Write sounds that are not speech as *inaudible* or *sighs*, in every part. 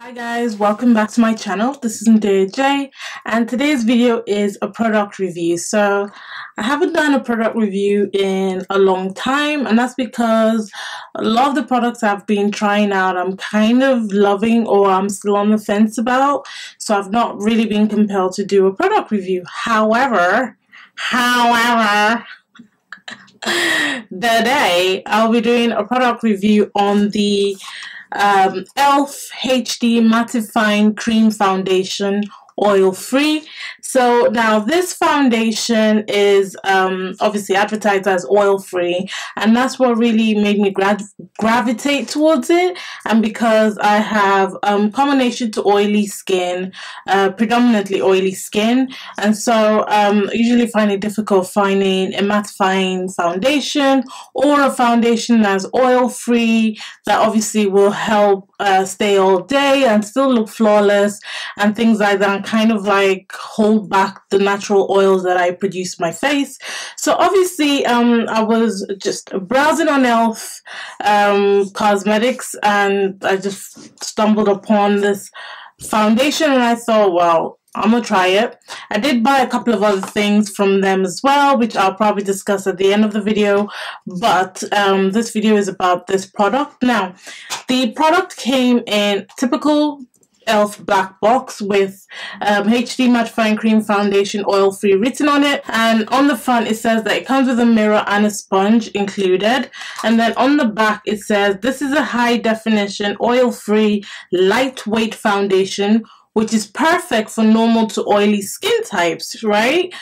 Hi guys, welcome back to my channel. This is Medeaij and today's video is a product review. So I haven't done a product review in a long time and that's because a lot of the products I've been trying out I'm kind of loving or I'm still on the fence about. So I've not really been compelled to do a product review. However, however, *laughs* today I'll be doing a product review on the um, e.l.f. HD Mattifying Cream Foundation oil free so now this foundation is um, obviously advertised as oil free and that's what really made me gra gravitate towards it and because I have um, combination to oily skin uh, predominantly oily skin and so um, usually find it difficult finding a mattifying foundation or a foundation that's oil free that obviously will help uh, stay all day and still look flawless and things like that and kind of like hold back the natural oils that I produce my face. So obviously um, I was just browsing on e.l.f. Um, cosmetics and I just stumbled upon this foundation and I thought, well, I'm gonna try it. I did buy a couple of other things from them as well, which I'll probably discuss at the end of the video. But um, this video is about this product. Now, the product came in typical e.l.f. black box with um, HD mattifying cream foundation oil free written on it and on the front it says that it comes with a mirror and a sponge included and then on the back it says this is a high definition oil free lightweight foundation which is perfect for normal to oily skin types right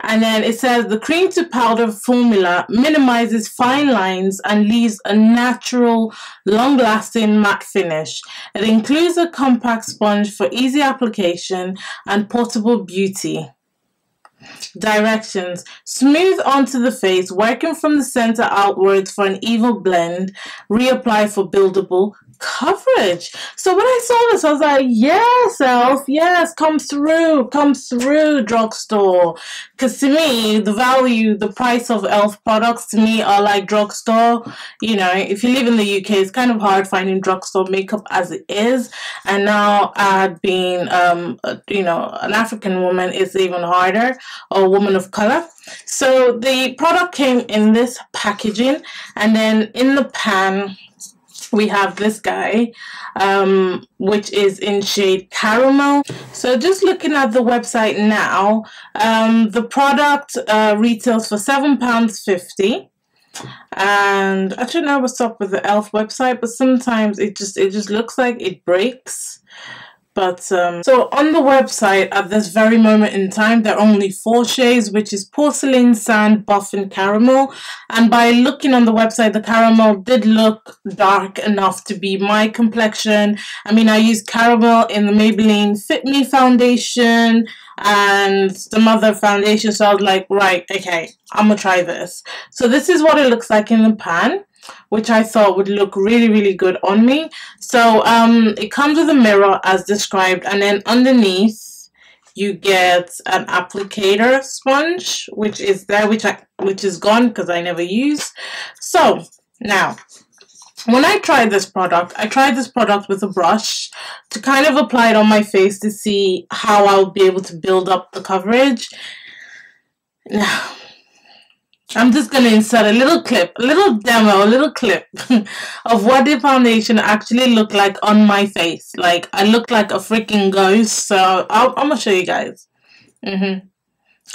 and then it says the cream to powder formula minimizes fine lines and leaves a natural, long lasting matte finish. It includes a compact sponge for easy application and portable beauty. Directions. Smooth onto the face, working from the center outwards for an even blend. Reapply for buildable coverage. So when I saw this, I was like, yes, Elf, yes, come through, come through, drugstore. Because to me, the value, the price of Elf products to me are like drugstore. You know, if you live in the UK, it's kind of hard finding drugstore makeup as it is. And now add being, um, you know, an African woman is even harder, or a woman of color. So the product came in this packaging and then in the pan we have this guy um, which is in shade caramel. So just looking at the website now um, the product uh, retails for seven pounds fifty. And I don't know what's up with the elf website but sometimes it just it just looks like it breaks but um, so on the website at this very moment in time, there are only four shades, which is porcelain, sand, buff, and caramel. And by looking on the website, the caramel did look dark enough to be my complexion. I mean, I used caramel in the Maybelline Fit Me foundation and some other foundation. So I was like, right, okay, I'm gonna try this. So this is what it looks like in the pan which I thought would look really really good on me so um, it comes with a mirror as described and then underneath you get an applicator sponge which is there which I which is gone because I never use so now when I tried this product, I tried this product with a brush to kind of apply it on my face to see how I'll be able to build up the coverage. *sighs* Now, I'm just going to insert a little clip, a little demo, a little clip *laughs* of what the foundation actually looked like on my face. Like, I look like a freaking ghost. So, i am going to show you guys. Mm -hmm.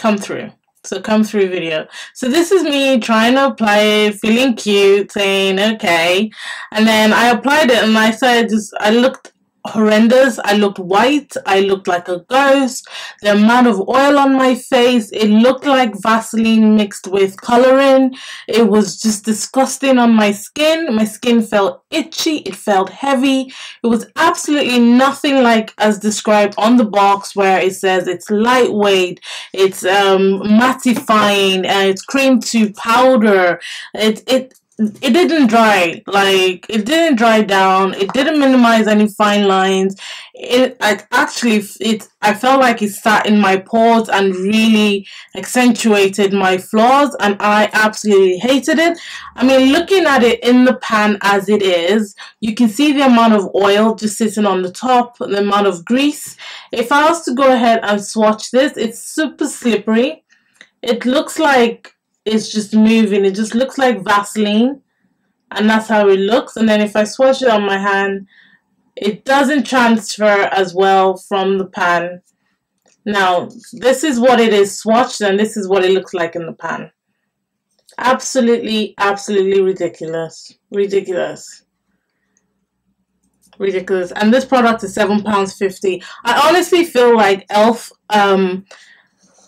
Come through. So, come through video. So, this is me trying to apply it, feeling cute, saying, okay. And then I applied it and I started just, I looked horrendous. I looked white. I looked like a ghost. The amount of oil on my face, it looked like Vaseline mixed with coloring. It was just disgusting on my skin. My skin felt itchy. It felt heavy. It was absolutely nothing like as described on the box where it says it's lightweight, it's um, mattifying, and it's cream to powder. It, it it didn't dry. Like it didn't dry down. It didn't minimize any fine lines. It I actually it I felt like it sat in my pores and really accentuated my flaws and I absolutely hated it. I mean looking at it in the pan as it is you can see the amount of oil just sitting on the top the amount of grease. If I was to go ahead and swatch this it's super slippery. It looks like it's just moving. It just looks like Vaseline. And that's how it looks. And then if I swatch it on my hand, it doesn't transfer as well from the pan. Now, this is what it is swatched and this is what it looks like in the pan. Absolutely, absolutely ridiculous. Ridiculous. Ridiculous. And this product is £7.50. I honestly feel like e.l.f. Um,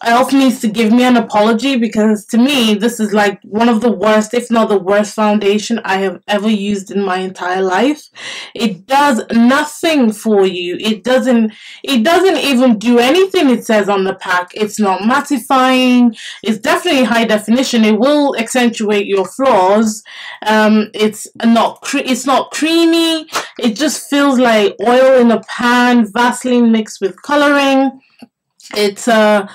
Elf needs to give me an apology because to me this is like one of the worst, if not the worst foundation I have ever used in my entire life. It does nothing for you. It doesn't it doesn't even do anything it says on the pack. It's not mattifying. It's definitely high definition. It will accentuate your flaws. Um, it's not it's not creamy. It just feels like oil in a pan, Vaseline mixed with coloring. It's uh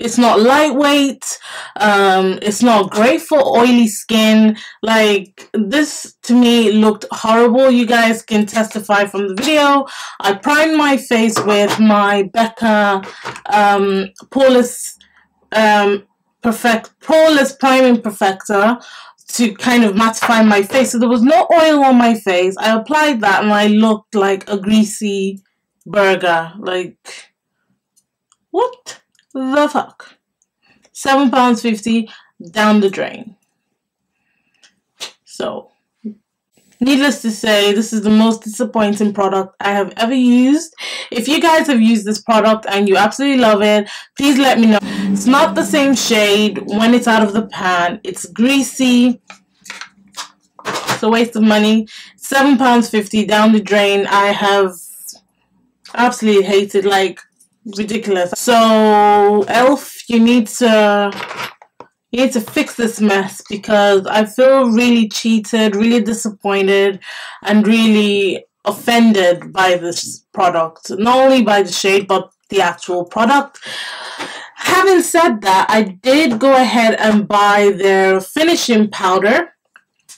it's not lightweight um it's not great for oily skin. Like this to me looked horrible. You guys can testify from the video. I primed my face with my becca um poreless um perfect poreless priming perfector to kind of mattify my face. So there was no oil on my face. I applied that and i looked like a greasy burger. Like what the fuck? Seven pounds fifty down the drain. So, needless to say, this is the most disappointing product I have ever used. If you guys have used this product and you absolutely love it, please let me know. It's not the same shade when it's out of the pan. It's greasy. It's a waste of money. Seven pounds fifty down the drain. I have absolutely hated like ridiculous. So, Elf, you need to you need to fix this mess because I feel really cheated, really disappointed, and really offended by this product. Not only by the shade, but the actual product. Having said that, I did go ahead and buy their finishing powder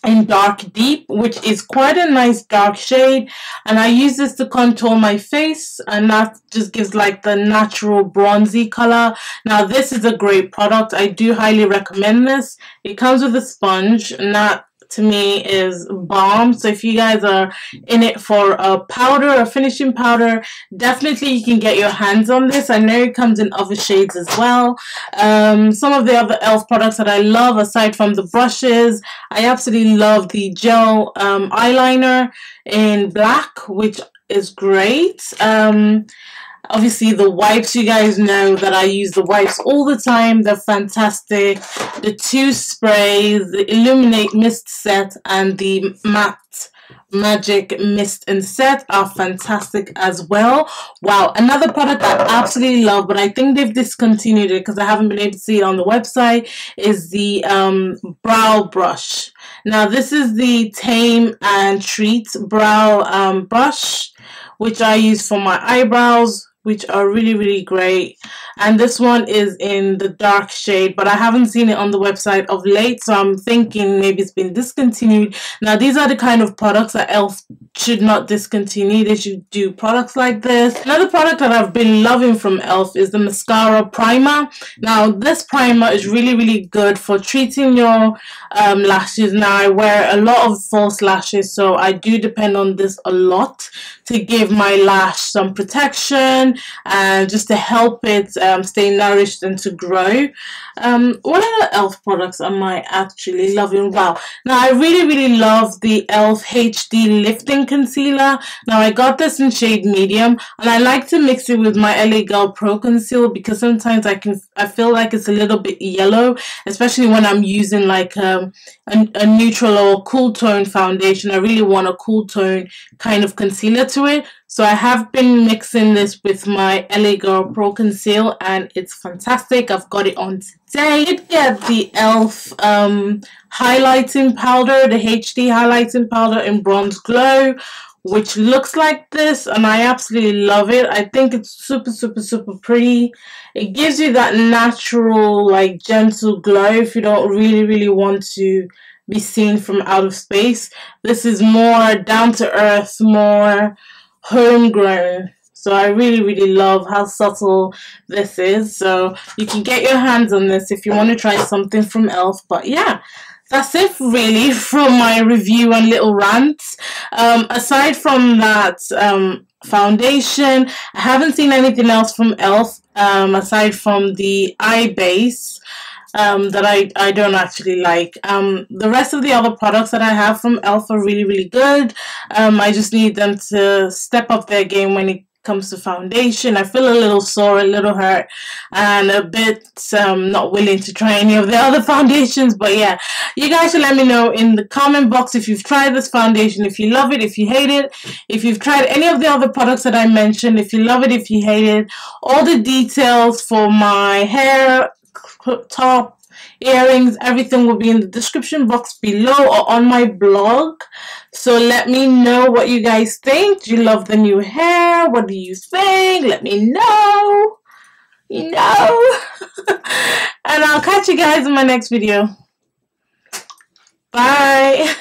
in dark deep which is quite a nice dark shade. And I use this to contour my face and that just gives like the natural bronzy color. Now this is a great product. I do highly recommend this. It comes with a sponge and that to me is bomb. So if you guys are in it for a powder, a finishing powder, definitely you can get your hands on this. I know it comes in other shades as well. Um, some of the other e.l.f. products that I love aside from the brushes, I absolutely love the gel um, eyeliner in black, which is great. Um, Obviously, the wipes, you guys know that I use the wipes all the time. They're fantastic. The two sprays, the Illuminate Mist Set and the Matte Magic Mist and Set are fantastic as well. Wow, another product that I absolutely love, but I think they've discontinued it because I haven't been able to see it on the website, is the um, Brow Brush. Now, this is the Tame and Treat Brow um, Brush, which I use for my eyebrows which are really really great. And this one is in the dark shade but I haven't seen it on the website of late so I'm thinking maybe it's been discontinued. Now these are the kind of products that elf should not discontinue. They should do products like this. Another product that I've been loving from elf is the mascara primer. Now this primer is really really good for treating your um, lashes. Now I wear a lot of false lashes so I do depend on this a lot to give my lash some protection and just to help it um, stay nourished and to grow. Um, what other e.l.f. products am I actually loving? Wow. Now, I really, really love the e.l.f. HD Lifting Concealer. Now, I got this in shade medium, and I like to mix it with my LA Girl Pro Conceal because sometimes I can I feel like it's a little bit yellow, especially when I'm using like um, a, a neutral or cool tone foundation. I really want a cool tone kind of concealer to it. So I have been mixing this with my LA Girl Pro Conceal and it's fantastic. I've got it on today. I did get the e.l.f. Um, highlighting powder, the HD highlighting powder in Bronze Glow which looks like this and I absolutely love it. I think it's super super super pretty. It gives you that natural like gentle glow if you don't really really want to be seen from out of space. This is more down to earth, more homegrown. So I really, really love how subtle this is. So you can get your hands on this if you want to try something from e.l.f. But yeah, that's it really *laughs* from my review and little rant. Um, aside from that um, foundation, I haven't seen anything else from e.l.f. Um, aside from the eye base um, that I, I don't actually like. Um, the rest of the other products that I have from e.l.f. are really, really good. Um, I just need them to step up their game when it comes to foundation. I feel a little sore, a little hurt, and a bit um, not willing to try any of the other *laughs* foundations. But yeah, you guys should let me know in the comment box if you've tried this foundation, if you love it, if you hate it, if you've tried any of the other products that I mentioned, if you love it, if you hate it, all the details for my hair, top, earrings, everything will be in the description box below or on my blog. So let me know what you guys think. Do you love the new hair? What do you think? Let me know. You know. *laughs* and I'll catch you guys in my next video. Bye.